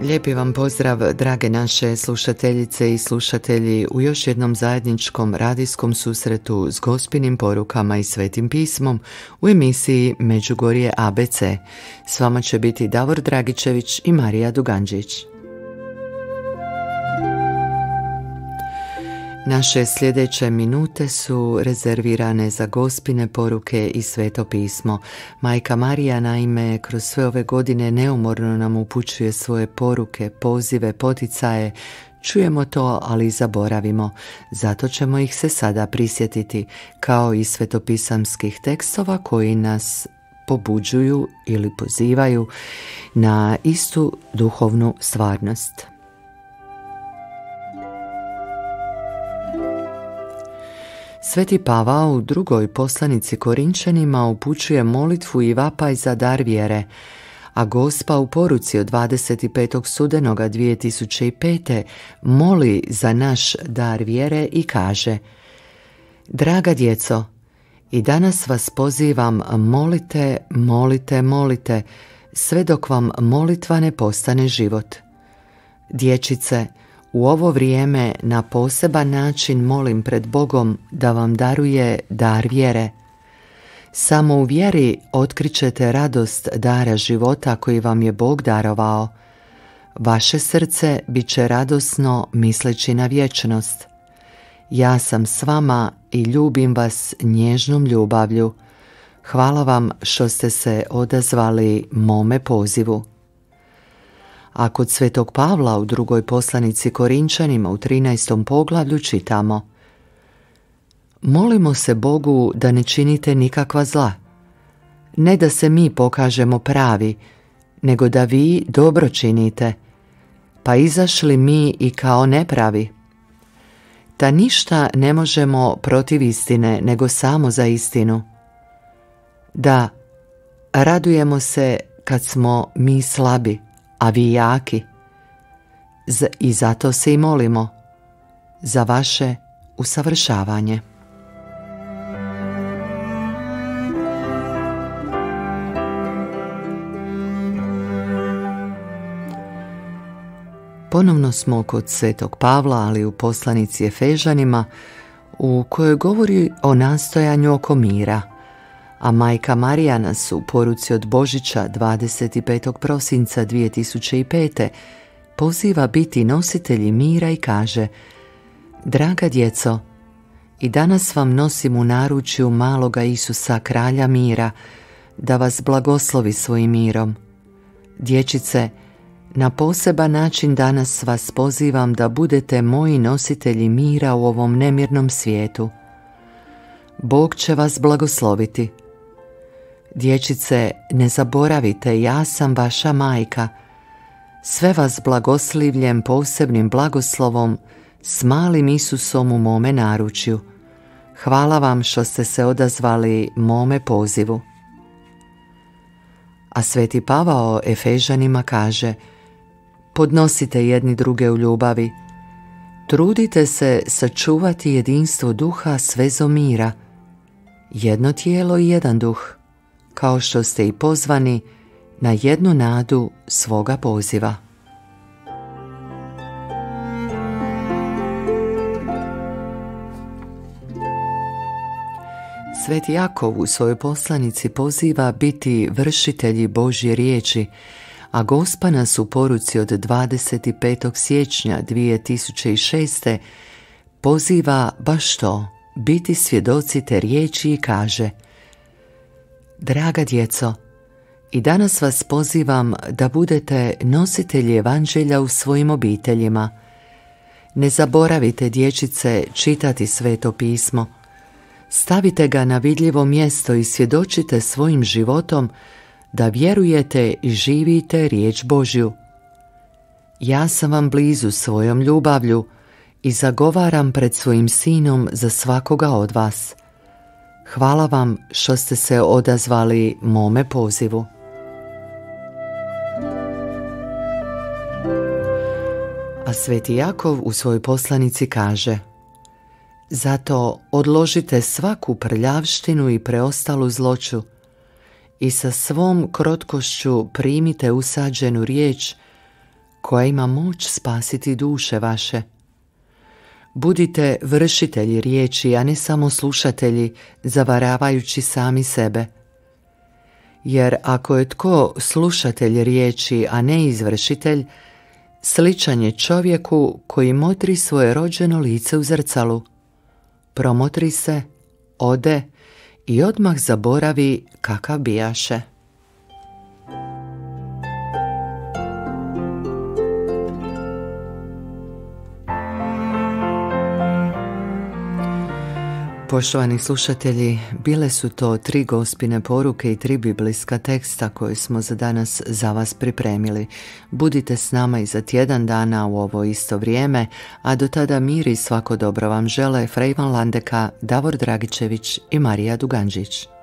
Lijepi vam pozdrav, drage naše slušateljice i slušatelji, u još jednom zajedničkom radijskom susretu s gospinim porukama i svetim pismom u emisiji Međugorje ABC. S vama će biti Davor Dragičević i Marija Duganđić. Naše sljedeće minute su rezervirane za gospine poruke i sveto pismo. Majka Marija naime kroz sve ove godine neumorno nam upućuje svoje poruke, pozive, poticaje, Čujemo to, ali zaboravimo. Zato ćemo ih se sada prisjetiti, kao i svetopisamskih tekstova koji nas pobuđuju ili pozivaju na istu duhovnu stvarnost. Sveti Pavao u drugoj poslanici Korinčanima upućuje molitvu i vapaj za dar vjere, a gospa u poruci od 25. studenoga 2005. moli za naš dar vjere i kaže Draga djeco, i danas vas pozivam molite, molite, molite, sve dok vam molitva ne postane život. Dječice, u ovo vrijeme na poseban način molim pred Bogom da vam daruje dar vjere. Samo u vjeri otkrićete radost dara života koji vam je Bog darovao. Vaše srce bit će radosno misleći na vječnost. Ja sam s vama i ljubim vas nježnom ljubavlju. Hvala vam što ste se odazvali mome pozivu a kod svetog Pavla u drugoj poslanici Korinčanima u 13. poglavlju čitamo Molimo se Bogu da ne činite nikakva zla, ne da se mi pokažemo pravi, nego da vi dobro činite, pa izašli mi i kao nepravi. Da ništa ne možemo protiv istine, nego samo za istinu. Da, radujemo se kad smo mi slabi, a vi jaki. I zato se i molimo za vaše usavršavanje. Ponovno smo kod Svetog Pavla, ali u poslanici Efežanima, u kojoj govori o nastojanju oko mira – a majka Marija nas u poruci od Božića 25. prosinca 2005. poziva biti nositelji mira i kaže Draga djeco, i danas vam nosim u naručju maloga Isusa, kralja mira, da vas blagoslovi svojim mirom. Dječice, na poseban način danas vas pozivam da budete moji nositelji mira u ovom nemirnom svijetu. Bog će vas blagosloviti. Dječice, ne zaboravite, ja sam vaša majka. Sve vas blagoslivljem posebnim blagoslovom s malim Isusom u mome naručju. Hvala vam što ste se odazvali mome pozivu. A sveti Pavao Efežanima kaže Podnosite jedni druge u ljubavi. Trudite se sačuvati jedinstvo duha svezo mira. Jedno tijelo i jedan duh kao što ste i pozvani na jednu nadu svoga poziva. Sveti Jakov u svojoj poslanici poziva biti vršitelji Božje riječi, a Gospa nas u poruci od 25. siječnja 2006. poziva baš to, biti svjedoci te riječi i kaže – Draga djeco, i danas vas pozivam da budete nositelji evanđelja u svojim obiteljima. Ne zaboravite dječice čitati sveto pismo. Stavite ga na vidljivo mjesto i svjedočite svojim životom da vjerujete i živite riječ Božju. Ja sam vam blizu svojom ljubavlju i zagovaram pred svojim sinom za svakoga od vas. Hvala vam što ste se odazvali mome pozivu. A Sveti Jakov u svojoj poslanici kaže Zato odložite svaku prljavštinu i preostalu zloću i sa svom krotkošću primite usađenu riječ koja ima moć spasiti duše vaše. Budite vršitelji riječi, a ne samo slušatelji, zavaravajući sami sebe. Jer ako je tko slušatelj riječi, a ne izvršitelj, sličan je čovjeku koji motri svoje rođeno lice u zrcalu. Promotri se, ode i odmah zaboravi kakav bijaše. Poštovani slušatelji, bile su to tri gospine poruke i tri biblijska teksta koje smo za danas za vas pripremili. Budite s nama i za tjedan dana u ovo isto vrijeme, a do tada mir i svako dobro vam žele Frejvan Landeka, Davor Dragičević i Marija Duganđić.